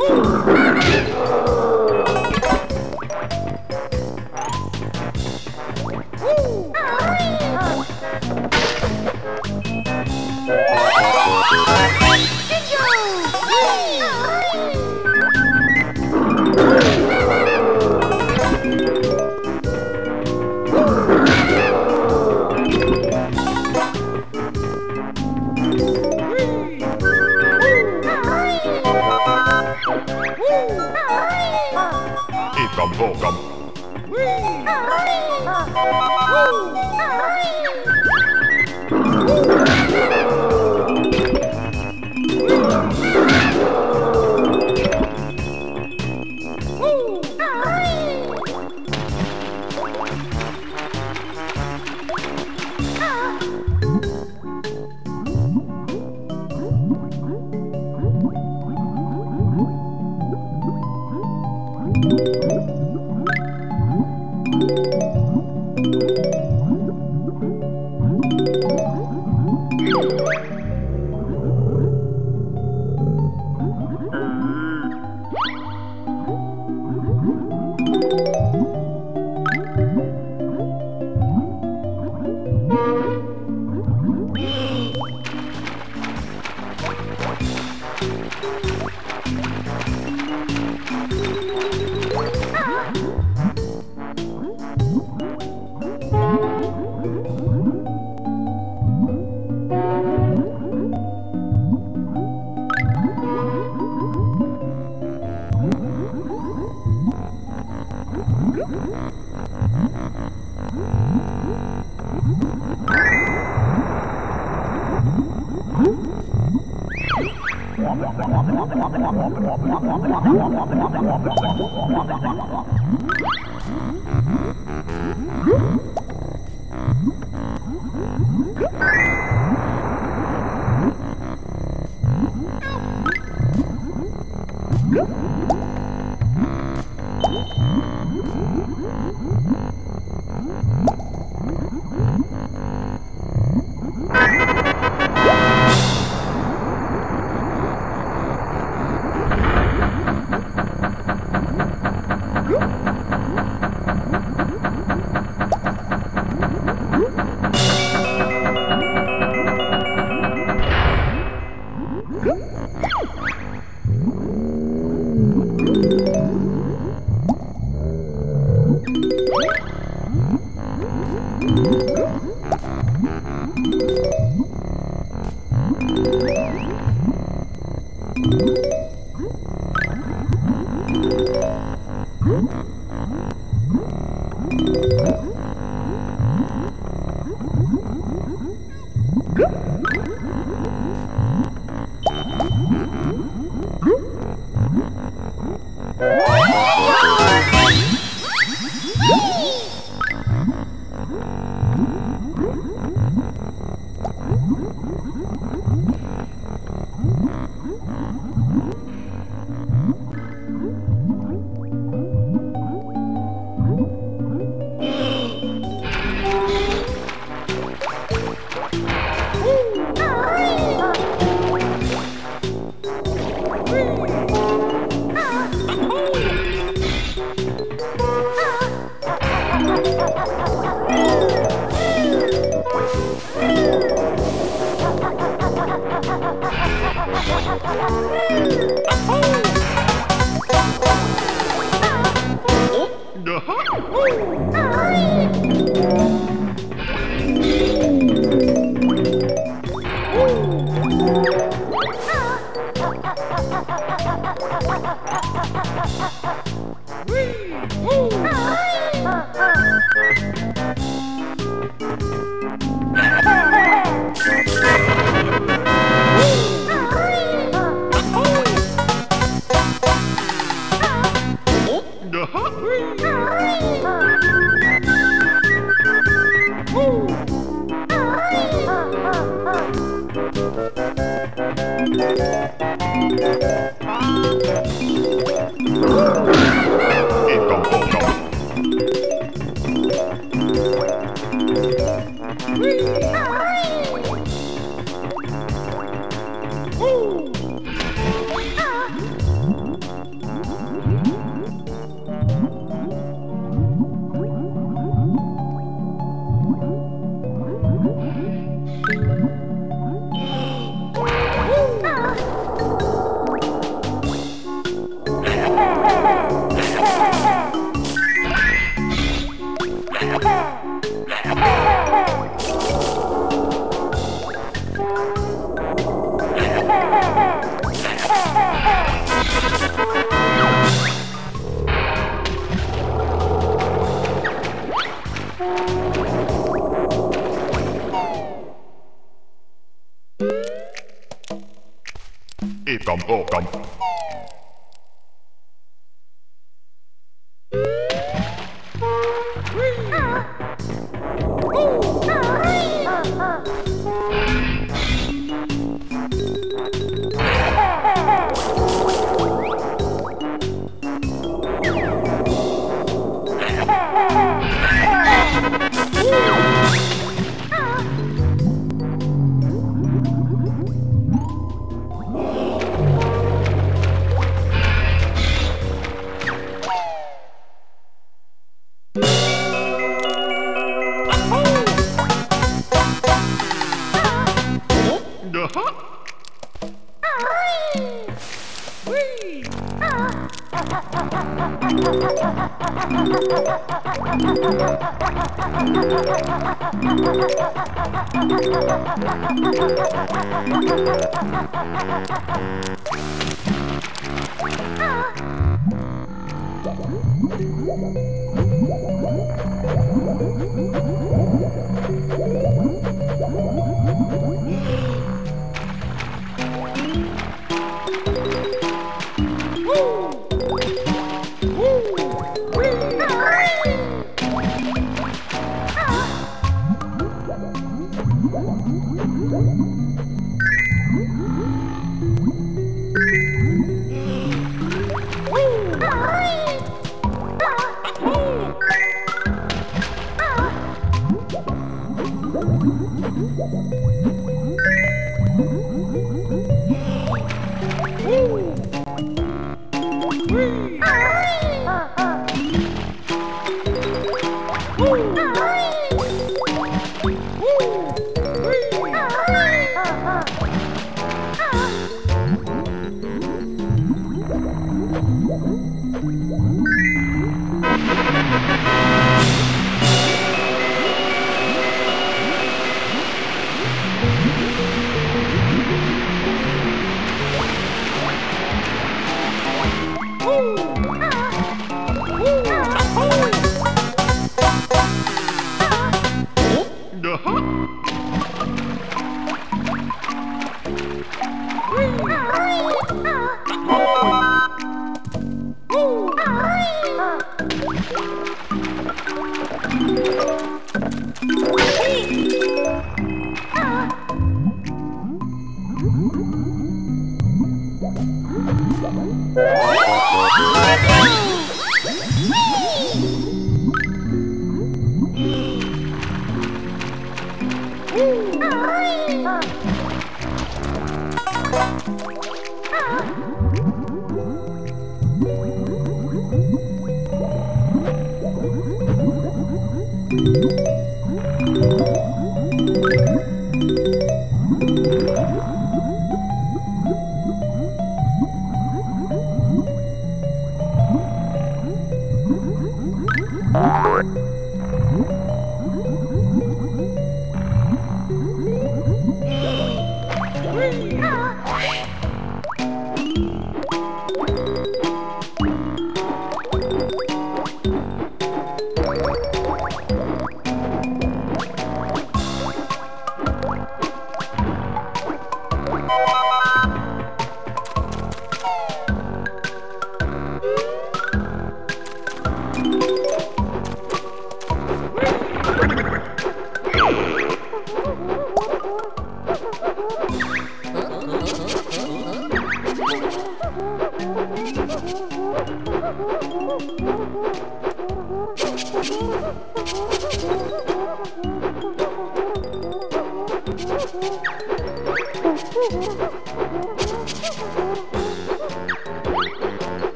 Uh! Whoop! Ah!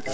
Oh!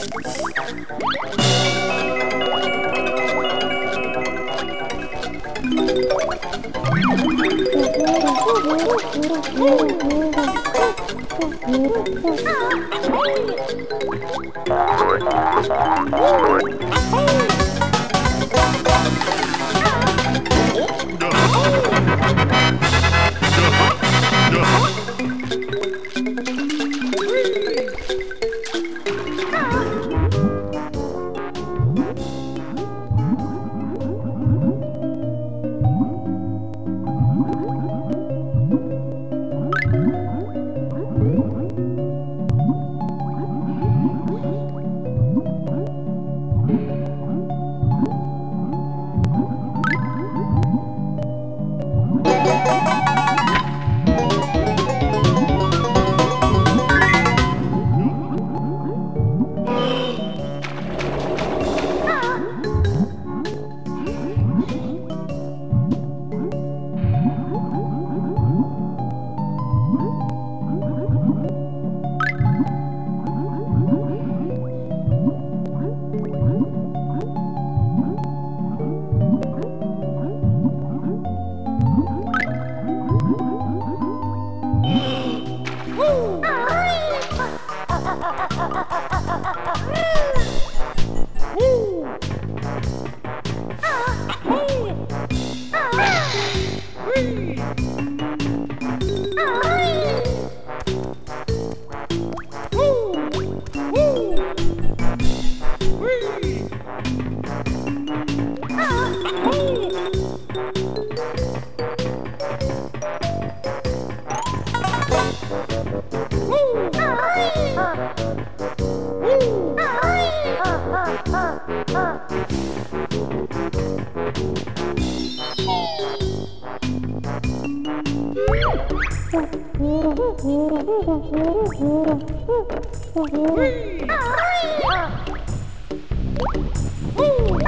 Whee!